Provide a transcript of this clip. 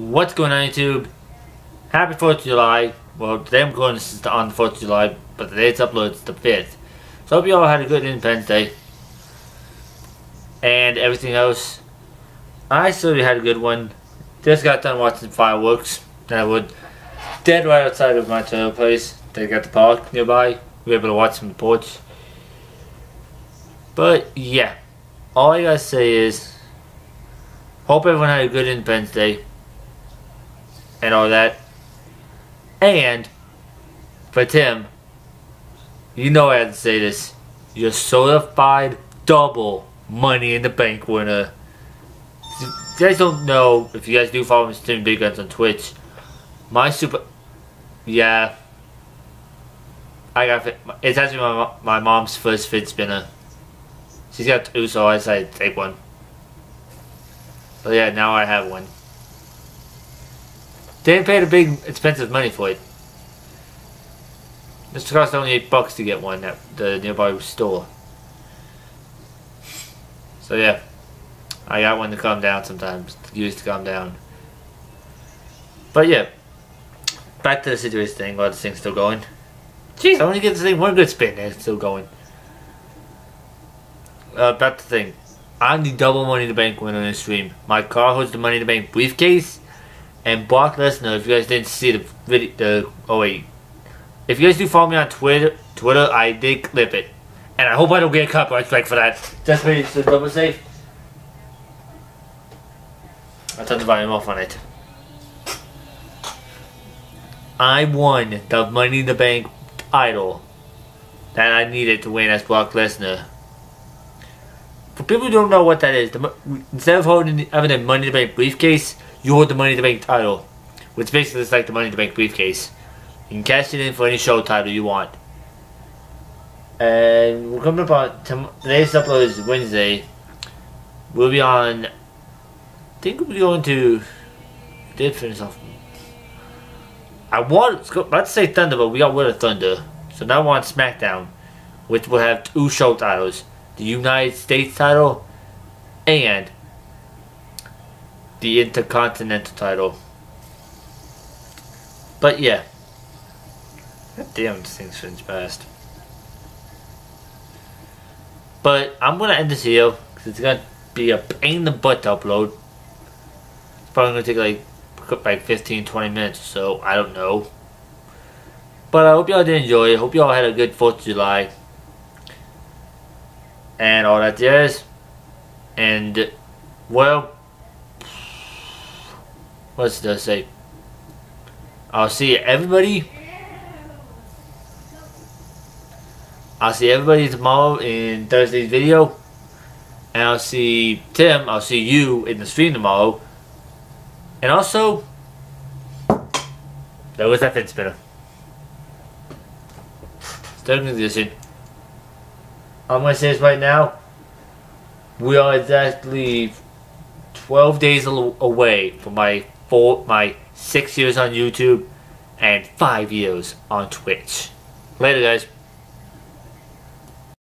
What's going on YouTube? Happy 4th of July. Well, today I'm going this is on the 4th of July, but the day it's uploaded is the 5th. So hope you all had a good Independence Day. And everything else. I certainly had a good one. Just got done watching fireworks. That would dead right outside of my trailer place. They got the park nearby. We were able to watch some porch. But yeah. All I gotta say is hope everyone had a good Independence Day and all that. And for Tim, you know I had to say this. You're certified double money in the bank winner. You guys don't know if you guys do follow Mr. Tim Big Guns on Twitch. My super, yeah. I got it it's actually my my mom's first fidget spinner. She's got two, so I decided to take one. But yeah, now I have one. Didn't a big expensive money for it. This cost only eight bucks to get one at the nearby store. So yeah, I got one to calm down sometimes. Used to calm down. But yeah, back to the situation thing while this thing's still going. Jeez, I only get this thing one good spin and it's still going. Uh, back to the thing. I'm the double money in the bank winner in the stream. My car holds the money in the bank briefcase and Brock Lesnar, if you guys didn't see the video, the oh wait, if you guys do follow me on Twitter, Twitter, I did clip it, and I hope I don't get a copyright strike for that. Just me to double safe. I turned the volume off on it. I won the Money in the Bank title that I needed to win as Brock Lesnar. For people who don't know what that is, the, instead of holding having a Money the Bank briefcase, you hold the Money the Bank title, which basically is like the Money the Bank briefcase. You can cash it in for any show title you want. And we're coming up on today's upload is Wednesday. We'll be on. I think we'll be going to. Did finish off. I want let's say Thunder, but we got rid of Thunder, so now we're on SmackDown, which will have two show titles: the United States title and the Intercontinental title. But yeah. God damn, this thing's finished fast. But I'm gonna end this video because it's gonna be a pain in the butt to upload. It's probably gonna take like like 15 20 minutes so I don't know. But I hope y'all did enjoy it. Hope y'all had a good 4th of July. And all that jazz. And, well, What's does say? I'll see everybody. I'll see everybody tomorrow in Thursday's video. And I'll see Tim, I'll see you in the stream tomorrow. And also, there was that fidget spinner. Starting condition. I'm going to say this right now. We are exactly 12 days away from my four, my six years on YouTube and five years on Twitch. Later, guys.